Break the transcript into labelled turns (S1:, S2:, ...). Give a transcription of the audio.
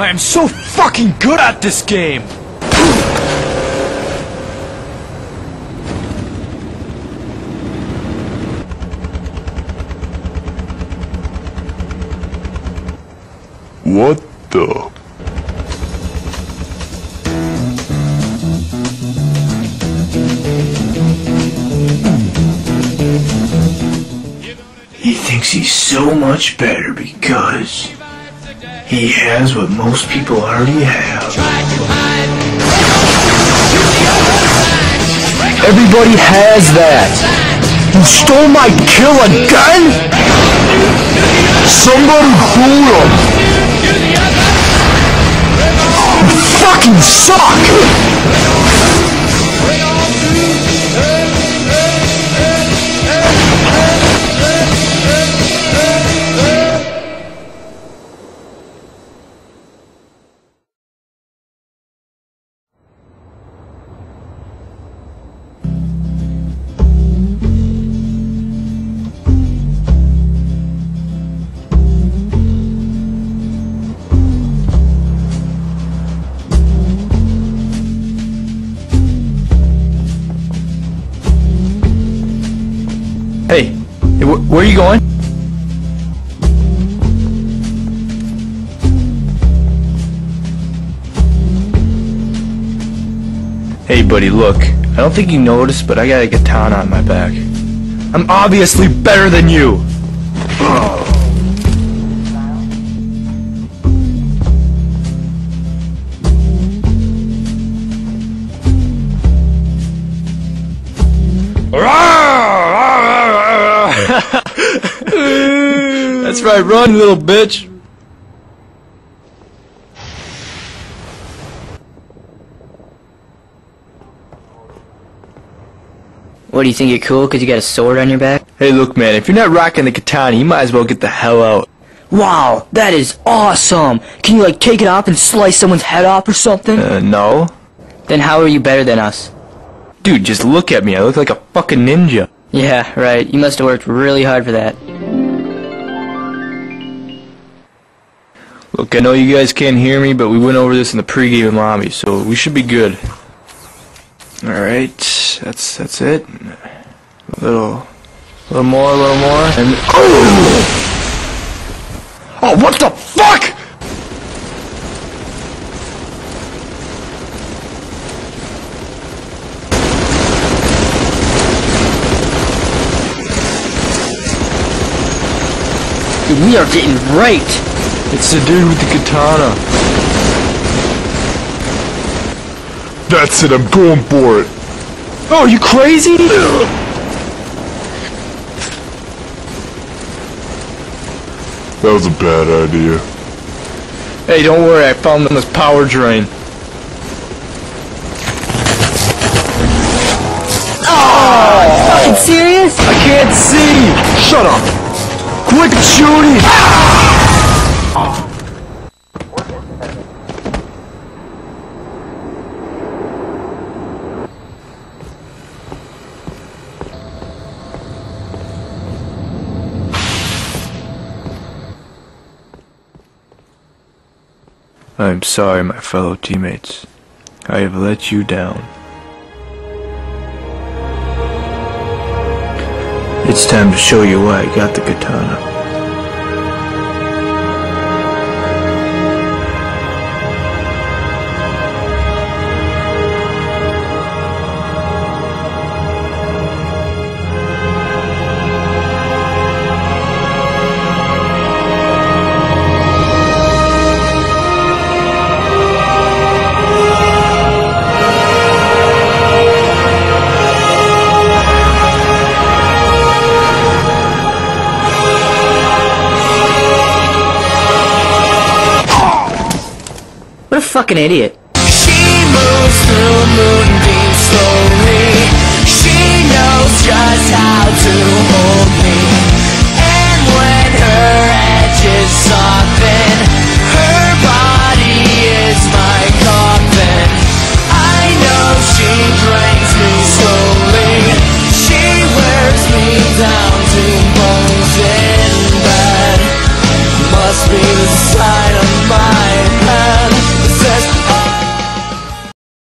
S1: I am so fucking good at this game!
S2: What the?
S3: He thinks he's so much better because he has what most people already have.
S1: Everybody has that! You stole my kill again?! Somebody hold him! You fucking suck! Where are you going? Hey buddy, look. I don't think you noticed, but I got a katana on my back. I'm obviously better than you! That's right, run, little bitch!
S4: What, do you think you're cool because you got a sword on your back?
S1: Hey, look, man, if you're not rocking the katana, you might as well get the hell out.
S4: Wow, that is awesome! Can you, like, take it off and slice someone's head off or something?
S1: Uh, no?
S4: Then how are you better than us?
S1: Dude, just look at me. I look like a fucking ninja.
S4: Yeah, right. You must have worked really hard for that.
S1: Look, I know you guys can't hear me, but we went over this in the pregame lobby, so we should be good. Alright, that's that's it. A little, a little more, a little more, and... Oh! Oh, what the fuck?!
S4: Dude, we are getting raped!
S1: It's the dude with the katana.
S2: That's it, I'm going for it.
S1: Oh, you crazy?
S2: That was a bad idea.
S1: Hey, don't worry, I found them this power drain. Ah! Oh!
S4: Fucking serious?
S1: I can't see! Shut up! Quit shooting! Ah! I'm sorry, my fellow teammates. I have let you down. It's time to show you why I got the katana.
S4: Fucking idiot.
S5: She moves through moonbeams slowly. She knows just how to hold me.